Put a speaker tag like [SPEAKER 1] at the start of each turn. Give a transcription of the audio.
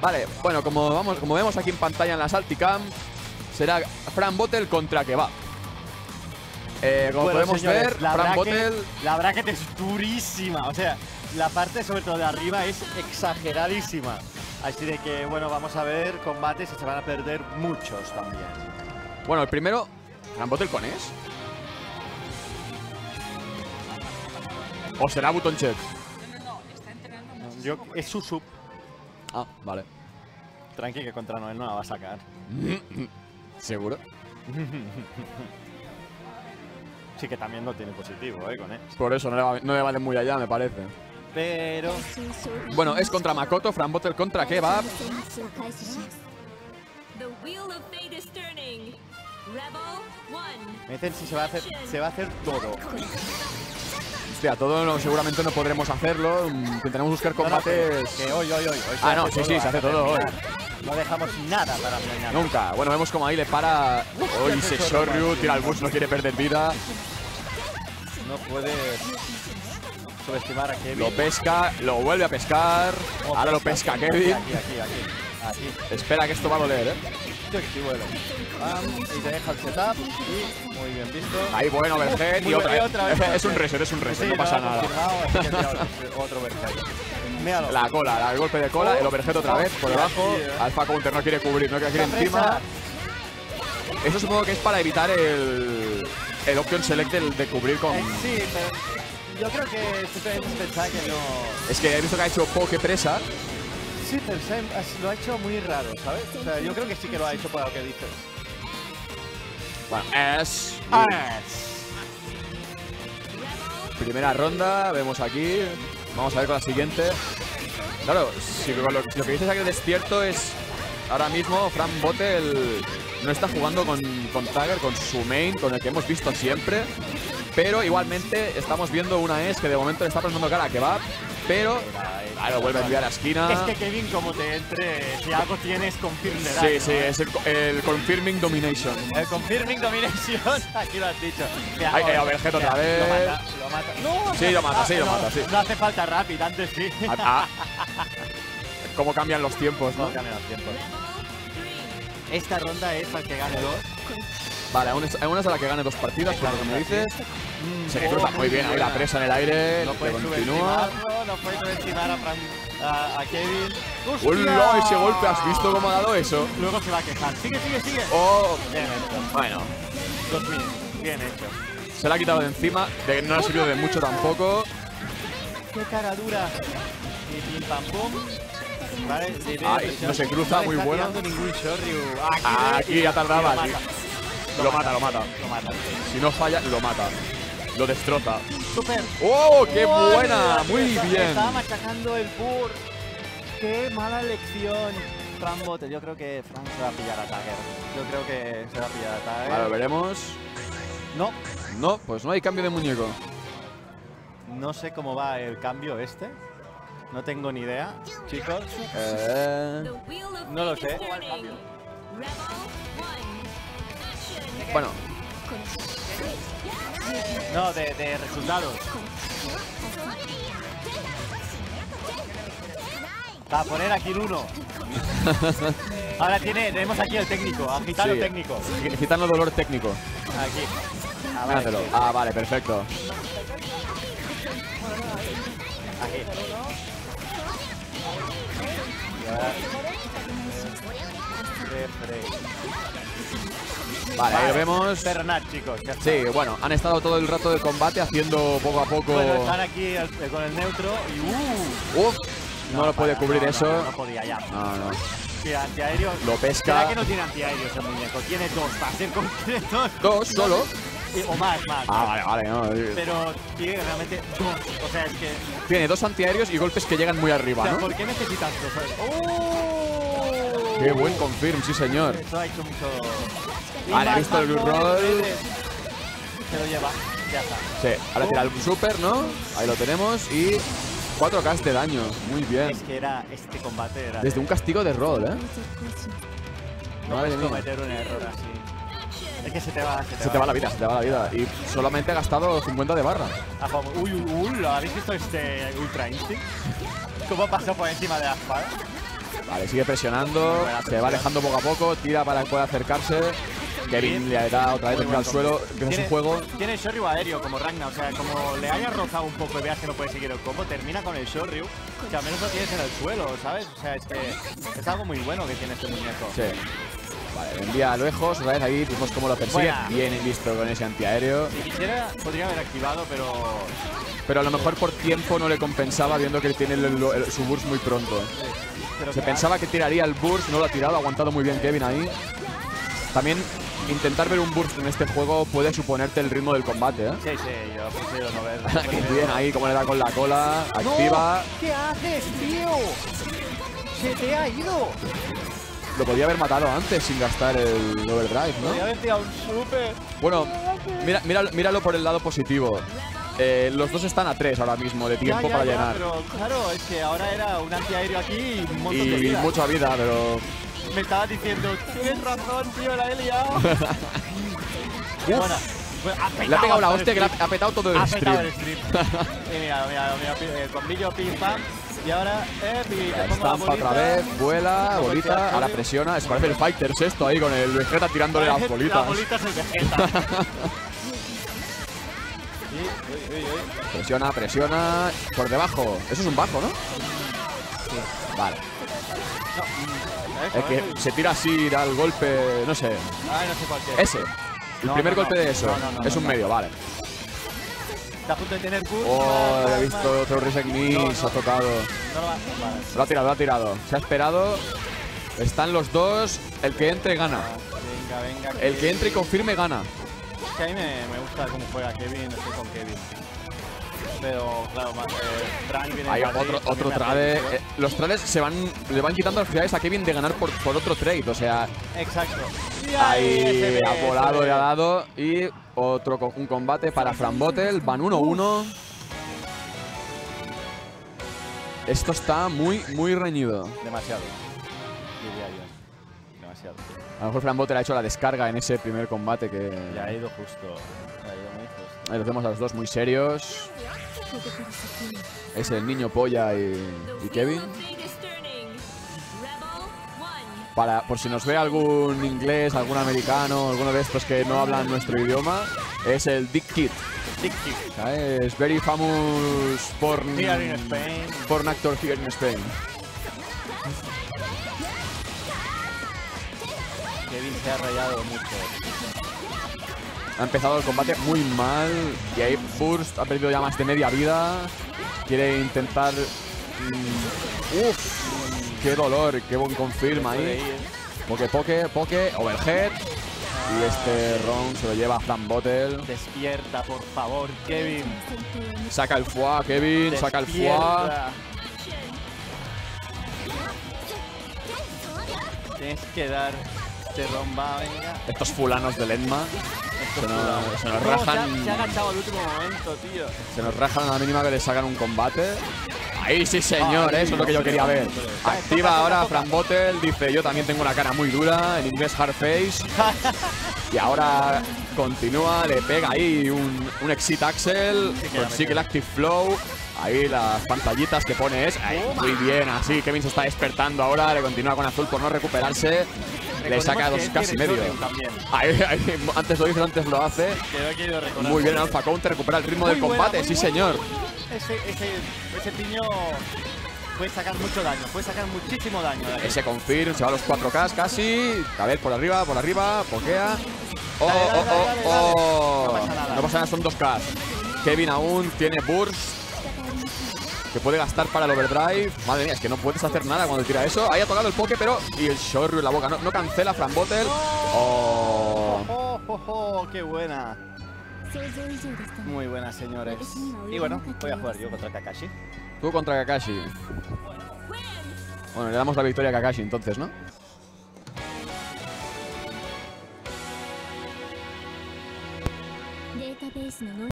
[SPEAKER 1] Vale, bueno, como, vamos, como vemos aquí en pantalla en la Salticam, será Fran Bottle contra Kebab. Eh, como
[SPEAKER 2] Bueno,
[SPEAKER 1] podemos
[SPEAKER 2] señores,
[SPEAKER 1] ver,
[SPEAKER 2] la
[SPEAKER 1] Fran
[SPEAKER 2] bracket-
[SPEAKER 1] Bottle
[SPEAKER 2] La bracket es durísima. O sea, la parte sobre todo de arriba es exageradísima. Así de que, bueno, vamos a ver combates y se van a perder muchos también.
[SPEAKER 1] Bueno, el primero, Fran Bottle con es. ¿O será Button Check?
[SPEAKER 2] Yo, es su sub.
[SPEAKER 1] Ah, vale.
[SPEAKER 2] Tranqui que contra Noel no la va a sacar.
[SPEAKER 1] ¿Seguro?
[SPEAKER 2] Sí que también no tiene positivo, eh, con él.
[SPEAKER 1] Por eso no le, va- no le vale muy allá, me parece.
[SPEAKER 2] Pero
[SPEAKER 1] Bueno, es contra Makoto, Fran Bottle contra Kebab.
[SPEAKER 2] Me dicen si se va a hacer, se va a hacer todo.
[SPEAKER 1] Hostia, todo no- seguramente no podremos hacerlo. mm, Intentaremos buscar combates.
[SPEAKER 2] que hoy, hoy, hoy. hoy
[SPEAKER 1] Ah, no, sí, sí, se hace todo hoy.
[SPEAKER 2] No dejamos nada para mañana.
[SPEAKER 1] Nunca. Bueno, vemos como ahí le para. Uy, se Shoryu, tira el bus, no quiere perder vida.
[SPEAKER 2] No puede subestimar a Kevin.
[SPEAKER 1] Lo pesca, lo vuelve a pescar. Ahora lo pesca Kevin.
[SPEAKER 2] Aquí, aquí, aquí. Aquí.
[SPEAKER 1] Espera que esto va a doler, ¿eh?
[SPEAKER 2] Yo sí y te deja el setup. Y muy bien visto.
[SPEAKER 1] Ahí, bueno,
[SPEAKER 2] Muy
[SPEAKER 1] y otra,
[SPEAKER 2] otra vez
[SPEAKER 1] Es un reset, es un reset,
[SPEAKER 2] Sí,
[SPEAKER 1] no pasa nada.
[SPEAKER 2] otro-. Míralo.
[SPEAKER 1] La cola, la- el golpe de cola, el overhead otra vez por debajo.
[SPEAKER 2] aquí, eh.
[SPEAKER 1] Alpha Counter no quiere cubrir, no quiere ir encima. Eso supongo que es para evitar el, el option select del- de cubrir con.
[SPEAKER 2] eh, sí, pero yo creo que simplemente es pensar que no.
[SPEAKER 1] Es que he visto que ha hecho poke presa.
[SPEAKER 2] Sí, pero lo ha hecho muy raro, ¿sabes? O sea, yo creo que sí que lo ha hecho por lo que dices.
[SPEAKER 1] Bueno, es. Primera ronda, vemos aquí. Vamos a ver con la siguiente. Claro, si lo, lo que dices aquí es cierto es. Ahora mismo Fran Bottle no está jugando con, con Tiger, con su main, con el que hemos visto siempre. Pero igualmente estamos viendo una es que de momento le está plantando cara a Kebab. Pero. Claro, vuelve a enviar a esquina.
[SPEAKER 2] Es que Kevin, como te entre, si algo tienes, confirm de
[SPEAKER 1] Sí,
[SPEAKER 2] daño,
[SPEAKER 1] sí, es el, el Confirming Domination.
[SPEAKER 2] El confirming domination, aquí lo has dicho. Mira,
[SPEAKER 1] Ay,
[SPEAKER 2] oh,
[SPEAKER 1] eh, overhead otra vez.
[SPEAKER 2] Lo mata, lo mata. No,
[SPEAKER 1] Sí, lo mata, sí, lo
[SPEAKER 2] no,
[SPEAKER 1] mata, sí.
[SPEAKER 2] No hace falta rápido, antes sí.
[SPEAKER 1] Ah, ah. Cómo cambian los tiempos, ¿no?
[SPEAKER 2] No cambian los tiempos. Esta ronda es para que gane dos.
[SPEAKER 1] Vale, aún es, aún es a la que gane dos partidas, por lo que me dices. Se
[SPEAKER 2] Oh,
[SPEAKER 1] cruza muy bien ahí la presa en el aire.
[SPEAKER 2] No puede
[SPEAKER 1] continúa.
[SPEAKER 2] no puede subestimar a, Fran, a, a Kevin.
[SPEAKER 1] ¡Hola! Ese golpe, ¿has visto cómo ha dado eso?
[SPEAKER 2] Luego se va a quejar. Sigue, sigue, sigue.
[SPEAKER 1] Oh,
[SPEAKER 2] Bien hecho.
[SPEAKER 1] bueno,
[SPEAKER 2] 2000. Bien hecho.
[SPEAKER 1] se la ha quitado de encima. De, no le ha servido de mucho tampoco.
[SPEAKER 2] ¡Qué cara dura! Y pim pam pum. Vale,
[SPEAKER 1] Ay, no se cruza,
[SPEAKER 2] No
[SPEAKER 1] muy bueno.
[SPEAKER 2] ningún.
[SPEAKER 1] Aquí ya tardaba,
[SPEAKER 2] Lo mata.
[SPEAKER 1] Lo mata, lo mata.
[SPEAKER 2] Lo mata.
[SPEAKER 1] Si no falla, lo mata. Lo destroza.
[SPEAKER 2] Super.
[SPEAKER 1] ¡Oh, qué buena! Muy
[SPEAKER 2] Está-
[SPEAKER 1] bien.
[SPEAKER 2] Estaba machacando el Pur. ¡Qué mala elección! Fran Bote, yo creo que Fran se va a pillar a Tiger. Yo creo que se va a pillar a Tiger.
[SPEAKER 1] Vale, veremos.
[SPEAKER 2] No,
[SPEAKER 1] No, pues no hay cambio de muñeco.
[SPEAKER 2] no sé cómo va el cambio este. No tengo ni idea, chicos.
[SPEAKER 1] Eh,
[SPEAKER 2] No lo sé.
[SPEAKER 1] Bueno,
[SPEAKER 2] No, de, de resultados. Para poner aquí el 1. Ahora tiene, tenemos aquí el técnico, agitado
[SPEAKER 1] Sí.
[SPEAKER 2] técnico.
[SPEAKER 1] quitando dolor técnico.
[SPEAKER 2] Aquí. Ah, vale, sí.
[SPEAKER 1] Ah, vale, perfecto.
[SPEAKER 2] Aquí.
[SPEAKER 1] Vale, ahí lo vemos.
[SPEAKER 2] Bernat, chicos.
[SPEAKER 1] Sí, bueno, han estado todo el rato de combate haciendo poco a poco.
[SPEAKER 2] Bueno, están aquí el- con el neutro y uh,
[SPEAKER 1] Uf, no, lo puede cubrir
[SPEAKER 2] no,
[SPEAKER 1] eso.
[SPEAKER 2] No, no podía ya.
[SPEAKER 1] No, no.
[SPEAKER 2] Sí, antiaéreo.
[SPEAKER 1] Lo pesca.
[SPEAKER 2] ¿Será que no tiene antiaéreo ese muñeco? Tiene dos, para ser concretos.
[SPEAKER 1] Dos solo.
[SPEAKER 2] Sí, O más, más.
[SPEAKER 1] Ah, vale, vale, no.
[SPEAKER 2] Pero tiene realmente dos. O sea, es que.
[SPEAKER 1] Tiene dos antiaéreos y golpes que llegan muy
[SPEAKER 2] O
[SPEAKER 1] arriba,
[SPEAKER 2] sea,
[SPEAKER 1] ¿no?
[SPEAKER 2] ¿por qué necesitas dos? ¡Oh!
[SPEAKER 1] Qué buen confirm, sí señor.
[SPEAKER 2] Eso ha hecho mucho.
[SPEAKER 1] Vale, ha visto el
[SPEAKER 2] más
[SPEAKER 1] roll.
[SPEAKER 2] Se lo lleva. Ya está.
[SPEAKER 1] Sí, ahora tira el super, ¿no? Ahí lo tenemos y 4K de daño. Muy bien.
[SPEAKER 2] Es que era. Este combate era.
[SPEAKER 1] Desde
[SPEAKER 2] de-
[SPEAKER 1] un castigo de rol, ¿eh?
[SPEAKER 2] No puedes cometer un error así. Es que se te va. Se te,
[SPEAKER 1] Se te va la vida, se te va la vida. Y solamente ha gastado 50 de barra.
[SPEAKER 2] A favor- Uy, uy, uy, ¿lo habéis visto este Ultra Instinct? ¿Cómo pasó por encima de la espada?
[SPEAKER 1] Vale, sigue presionando. Se va alejando poco a poco. Tira para que pueda acercarse. Kevin le da otra vez al suelo. Empieza su juego.
[SPEAKER 2] Tiene Shoryu aéreo como Ragnar, o sea, como le hayas rozado un poco y veas que no puede seguir el combo, termina con el Shoryu, que al menos lo tienes en el suelo, ¿sabes? O sea, es que es algo muy bueno que tiene este muñeco.
[SPEAKER 1] Sí. Vale, le envía a lejos. Otra vez ahí vemos cómo lo persigue.
[SPEAKER 2] Buena.
[SPEAKER 1] Bien listo con ese antiaéreo.
[SPEAKER 2] Si quisiera, podría haber activado, pero
[SPEAKER 1] Pero a lo mejor por tiempo no le compensaba viendo que tiene el- el- su burst muy pronto.
[SPEAKER 2] pero
[SPEAKER 1] Se pensaba que tiraría el burst, no lo ha tirado, ha aguantado muy bien Kevin ahí. También intentar ver un burst en este juego puede suponerte el ritmo del combate, ¿eh?
[SPEAKER 2] Sí, sí, yo prefiero no ver. Prefiero-
[SPEAKER 1] bien ahí, como le da con la cola,
[SPEAKER 2] ¡No!
[SPEAKER 1] activa.
[SPEAKER 2] ¿Qué haces, tío? Se te ha ido.
[SPEAKER 1] Lo podía haber matado antes sin gastar el overdrive, ¿no?
[SPEAKER 2] haber tirado un super.
[SPEAKER 1] Bueno, mira, mira- míralo por el lado positivo. Eh, los dos están a tres ahora mismo de tiempo
[SPEAKER 2] Ya, ya,
[SPEAKER 1] para
[SPEAKER 2] ya,
[SPEAKER 1] llenar.
[SPEAKER 2] Pero claro, es que ahora era un antiaéreo aquí y un montón de
[SPEAKER 1] Y
[SPEAKER 2] vida.
[SPEAKER 1] mucha vida, pero.
[SPEAKER 2] Me estabas diciendo, tienes razón, tío, la he liado. Bueno,
[SPEAKER 1] le ha pegado la hostia que le ha, petado todo el
[SPEAKER 2] Ha petado el y mira, mira, mira, pi- el combillo pim pam. Y ahora, eh,
[SPEAKER 1] La
[SPEAKER 2] la
[SPEAKER 1] estampa otra
[SPEAKER 2] bolita.
[SPEAKER 1] vez, vuela,
[SPEAKER 2] Pongo
[SPEAKER 1] bolita, ahora presiona. Se parece el Fighters esto ahí con el Vegeta tirándole las
[SPEAKER 2] La
[SPEAKER 1] bolitas.
[SPEAKER 2] bolita es el Vegeta. Sí, uy, uy, uy.
[SPEAKER 1] Presiona, presiona. Por debajo. Eso es un bajo, ¿no? Vale.
[SPEAKER 2] No, mm,
[SPEAKER 1] Es que
[SPEAKER 2] eso.
[SPEAKER 1] se tira así, da el golpe, no sé.
[SPEAKER 2] Ay, no sé cuál es.
[SPEAKER 1] Ese. El
[SPEAKER 2] No,
[SPEAKER 1] primer
[SPEAKER 2] no,
[SPEAKER 1] golpe
[SPEAKER 2] no.
[SPEAKER 1] de eso. Es un medio, vale.
[SPEAKER 2] Está a punto de tener curva.
[SPEAKER 1] Oh, he visto otro Reset Miss, ha tocado.
[SPEAKER 2] No lo va. Vale.
[SPEAKER 1] Lo ha tirado, lo ha tirado. Se ha esperado. Están los dos. El que entre gana.
[SPEAKER 2] Venga, venga.
[SPEAKER 1] El que entre y confirme gana.
[SPEAKER 2] Es que a mí me, me gusta cómo juega Kevin, estoy con Kevin. Pero, claro, más, eh, viene
[SPEAKER 1] Hay
[SPEAKER 2] de Madrid,
[SPEAKER 1] otro, otro trade. Eh, los trades se van, le van quitando las posibilidades a Kevin de ganar por, por otro trade. O sea,
[SPEAKER 2] Exacto. Y
[SPEAKER 1] ahí ha volado, le ha dado. Y otro un combate para Fran Bottle. Van 1-1. Esto está muy, muy reñido.
[SPEAKER 2] Demasiado. Diría yo. Demasiado.
[SPEAKER 1] A lo mejor Fran ha hecho la descarga en ese primer combate que.
[SPEAKER 2] Ya ha ido justo. Ha ido muy justo.
[SPEAKER 1] Ahí los vemos a los dos muy serios. Es el niño polla y, y Kevin. Para, por si nos ve algún inglés, algún americano, alguno de estos que no hablan nuestro idioma, es el Dick Kid.
[SPEAKER 2] Tic.
[SPEAKER 1] ¿sabes? Es very famous porn,
[SPEAKER 2] Here in Spain.
[SPEAKER 1] porn actor here in Spain.
[SPEAKER 2] Kevin se ha rayado mucho.
[SPEAKER 1] Ha empezado el combate muy mal y ahí Burst ha perdido ya más de media vida. Quiere intentar... mm, ¡Uf! ¡Qué dolor! ¡Qué buen confirm
[SPEAKER 2] Puede
[SPEAKER 1] ahí!
[SPEAKER 2] ir.
[SPEAKER 1] Poke, poke, poke, overhead. Y este round se lo lleva Fran Bottle.
[SPEAKER 2] Despierta, por favor, Kevin.
[SPEAKER 1] Saca el foie, Kevin. Saca el foie.
[SPEAKER 2] Tienes que dar este romba, venga.
[SPEAKER 1] Estos fulanos del
[SPEAKER 2] Esto
[SPEAKER 1] Se nos- se nos
[SPEAKER 2] No,
[SPEAKER 1] rajan.
[SPEAKER 2] Se ha, se ha agachado al último momento, tío.
[SPEAKER 1] se nos rajan a la mínima que le sacan un combate. Ahí sí, señor, eso es lo que yo quería ver. Activa ahora Fran Bottle. Dice: Yo también tengo una cara muy dura. En inglés, hard face. Y ahora continúa, le pega ahí un, un exit axel, consigue el active flow. Ahí las pantallitas que pone es muy bien, así Kevin se está despertando ahora, le continúa con azul por no recuperarse, le saca dos casi medio. Ahí, ahí, antes lo hizo, antes lo hace. Muy bien, Alpha Counter recupera el ritmo
[SPEAKER 2] Muy
[SPEAKER 1] del combate, sí
[SPEAKER 2] buena.
[SPEAKER 1] señor.
[SPEAKER 2] Ese, ese, ese piño puede sacar mucho daño, puede sacar muchísimo daño.
[SPEAKER 1] Ese confirm, se va a los 4K casi. A ver, por arriba, por arriba, pokea. Oh,
[SPEAKER 2] Dale,
[SPEAKER 1] oh,
[SPEAKER 2] dale,
[SPEAKER 1] oh,
[SPEAKER 2] dale,
[SPEAKER 1] oh.
[SPEAKER 2] No pasa nada.
[SPEAKER 1] No pasa nada, son 2K. Kevin aún tiene burst. Que puede gastar para el overdrive. Madre mía, es que no puedes hacer nada cuando tira eso. Ahí ha tocado el poke, pero. Y el Shoryu en la boca. No, no cancela Fran Bottle. Oh.
[SPEAKER 2] Oh, oh, oh, qué buena. Muy buenas, señores. Y bueno, voy a jugar yo contra Kakashi.
[SPEAKER 1] Tú contra Kakashi. Bueno, le damos la victoria a Kakashi entonces, ¿no?